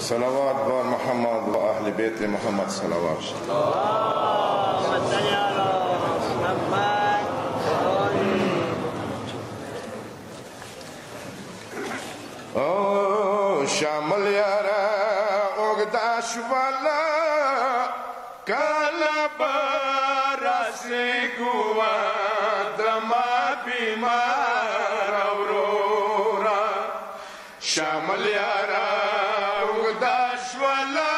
صلوات بار محمد وأهل بيت محمد صلوات اللهم صل على محمد وآل شامل يا ولا قوة دما بما Shamalyara, Ugdashwala,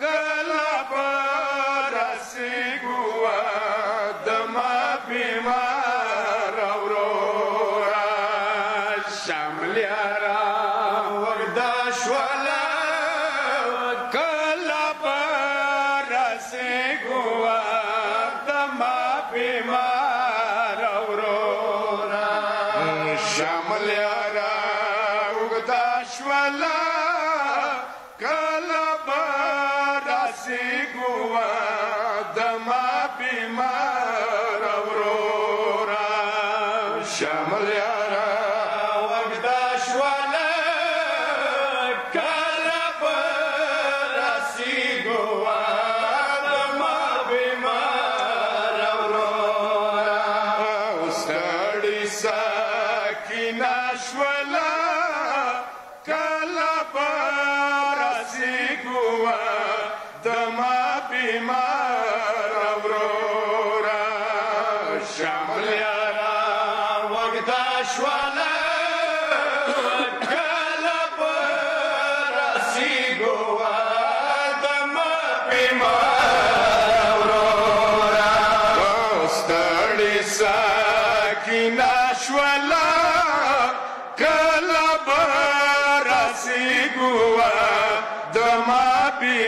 Kalapara, Sigua, kala kala barasi kuat.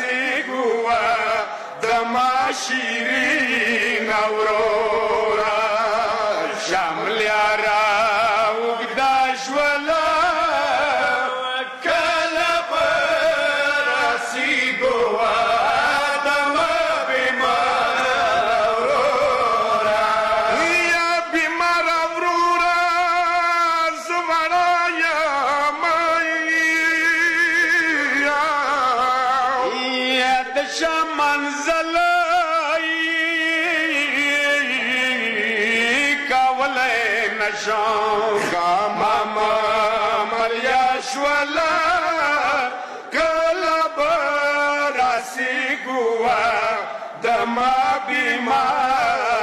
رسیگو و دما شیرین اورو kuwa da mabima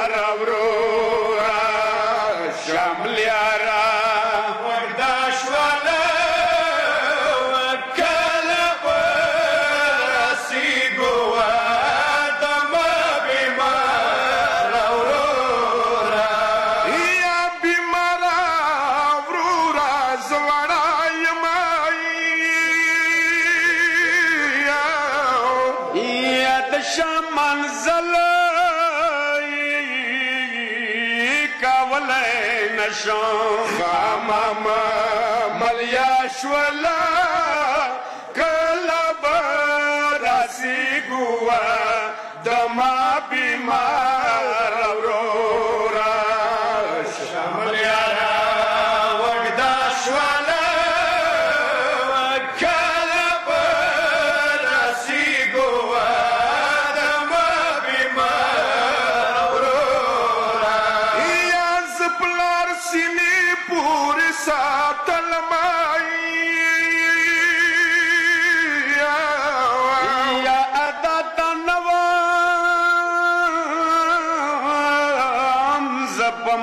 شوم خامم ملیا شولا کلا برسی گوا دما بیمار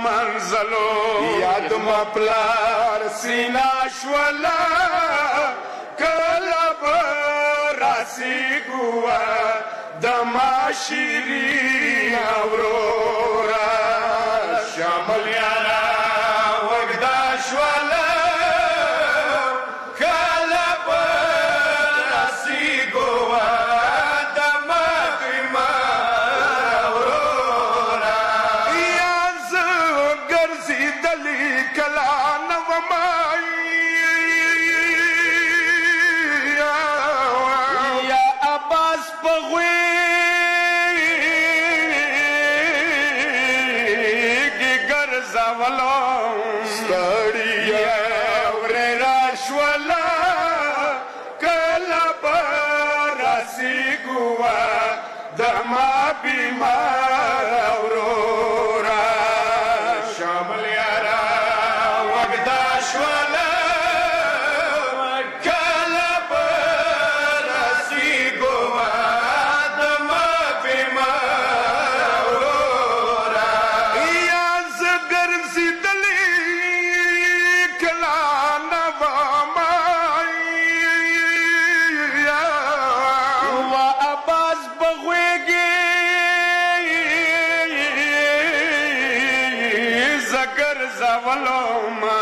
منزلو یاد ما پلار سینا شولا کلب راسی گوا دما شیرین اورورا شامل یاد زولو ستړیا ور راشولا کلا برسی ګوا دما بیمار اورو বলো মা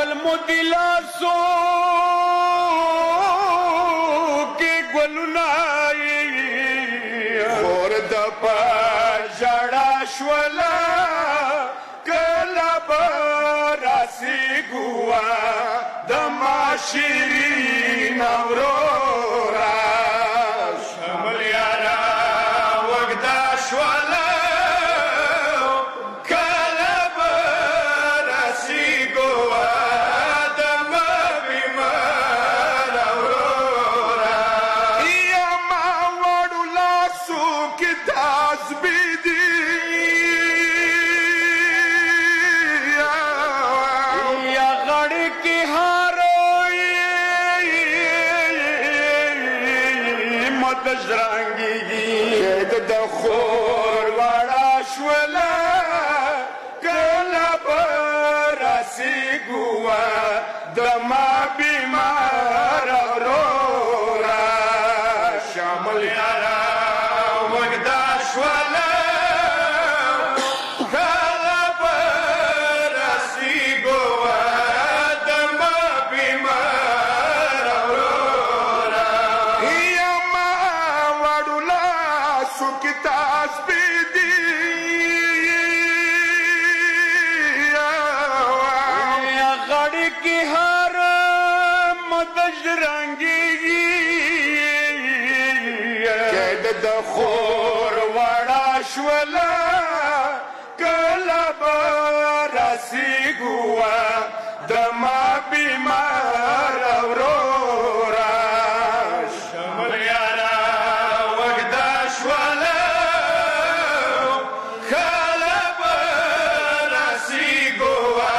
خپل مدلا سو کې ګلنای خور د پژړا شولا کلا براسي ګوا د ماشری نورورا شمل یارا وګدا شولا Zrangi ګوا د ما بیمار اورورا شمل یارا وګدا شوال خلب راسی ګوا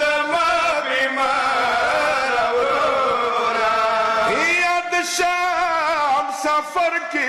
د ما بیمار اورورا یاد شام سفر کې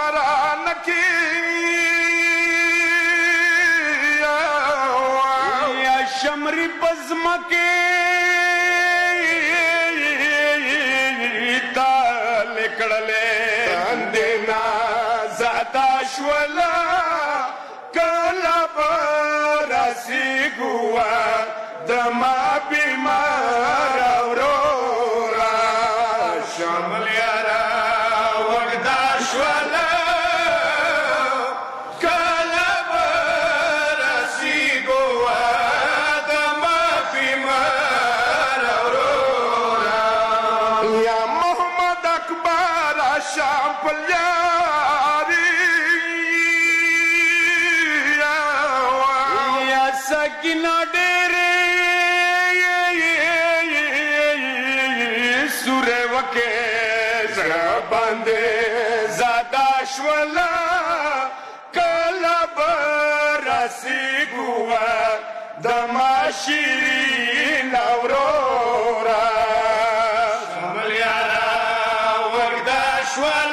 ترانه کې یا شمری بزمه کې تا لیکړلې اندې نا زادا شولا کلا برسي ګوا دما بیمار الشام پلیاری یا سکینہ ڈیرے سورے وکے زڑا باندے زادہ شولا کلب رسی گوا دماشیری نورورا Bonsoir